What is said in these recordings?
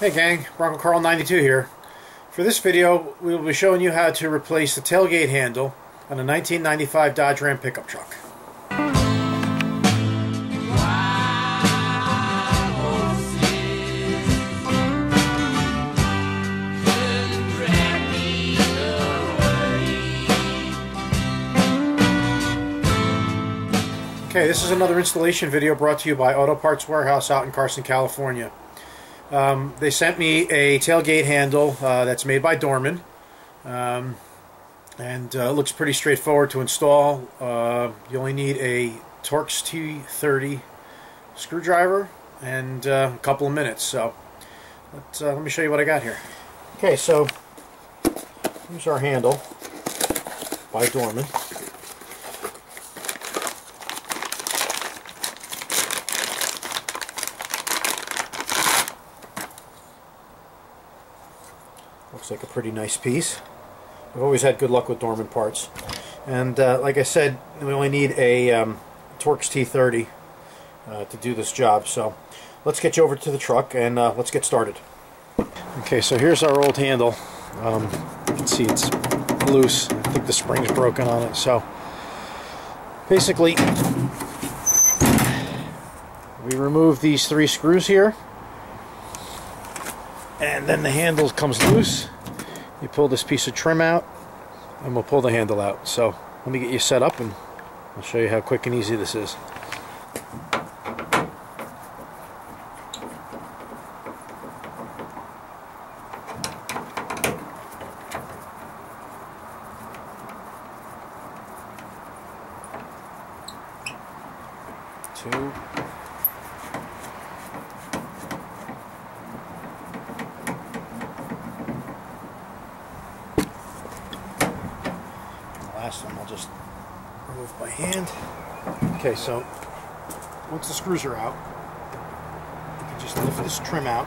Hey gang, Bronco Carl 92 here. For this video, we will be showing you how to replace the tailgate handle on a 1995 Dodge Ram pickup truck. Okay, this is another installation video brought to you by Auto Parts Warehouse out in Carson, California. Um, they sent me a tailgate handle uh, that's made by Dorman. Um, and uh, looks pretty straightforward to install. Uh, you only need a Torx T30 screwdriver and uh, a couple of minutes. So uh, let me show you what I got here. Okay, so here's our handle by Dorman. Looks like a pretty nice piece. I've always had good luck with Dorman parts. And uh, like I said, we only need a um, Torx T30 uh, to do this job. So let's get you over to the truck and uh, let's get started. Okay, so here's our old handle. Um, you can see it's loose. I think the spring's broken on it. So basically, we remove these three screws here and then the handle comes loose. You pull this piece of trim out and we'll pull the handle out. So let me get you set up and I'll show you how quick and easy this is two last one I'll just remove by hand. Okay, so once the screws are out, you can just lift this trim out.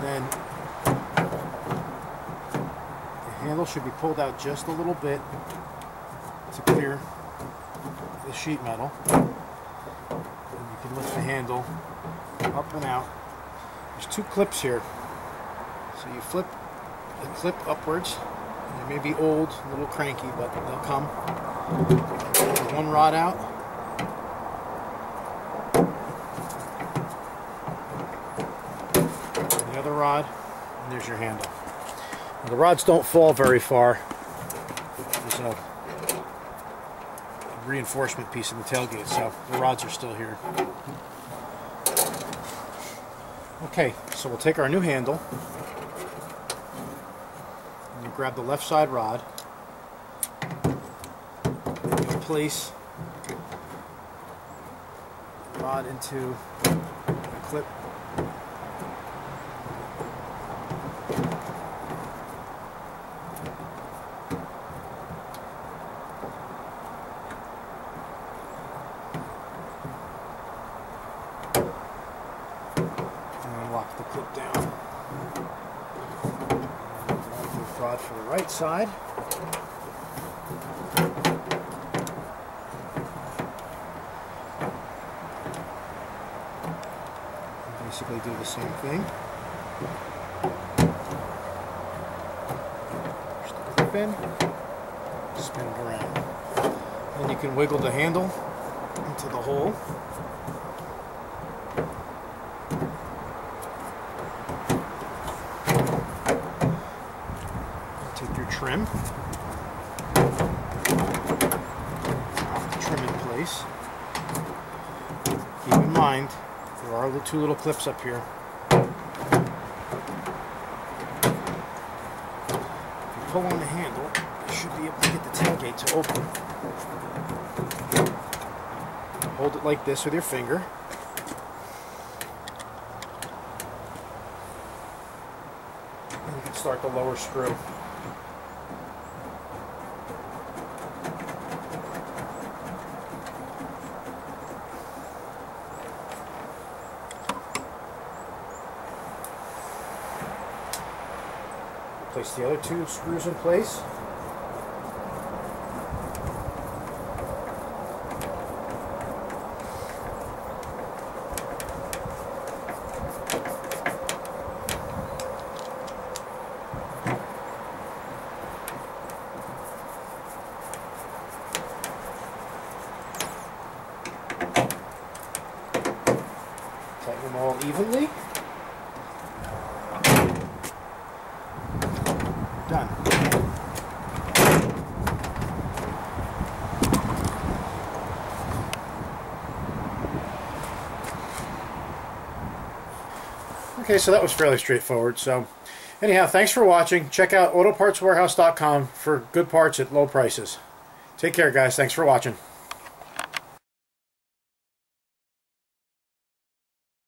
Then the handle should be pulled out just a little bit to clear the sheet metal. And you can lift the handle up and out. There's two clips here. So you flip the clip upwards. They may be old, a little cranky, but they'll come. One rod out. The other rod, and there's your handle. Now, the rods don't fall very far. There's a reinforcement piece in the tailgate, so the rods are still here. Okay, so we'll take our new handle and you grab the left side rod. And you place rod into the clip and lock the clip down rod for the right side. Basically do the same thing. Push the clip in, spin it around. Then you can wiggle the handle into the hole. Take your trim. Trim in place. Keep in mind, there are the two little clips up here. If you pull on the handle, you should be able to get the tailgate to open. Hold it like this with your finger. And you can start the lower screw. Place the other two screws in place. Tighten them all evenly. Okay, so that was fairly straightforward. So anyhow, thanks for watching. Check out autopartswarehouse.com for good parts at low prices. Take care, guys. Thanks for watching.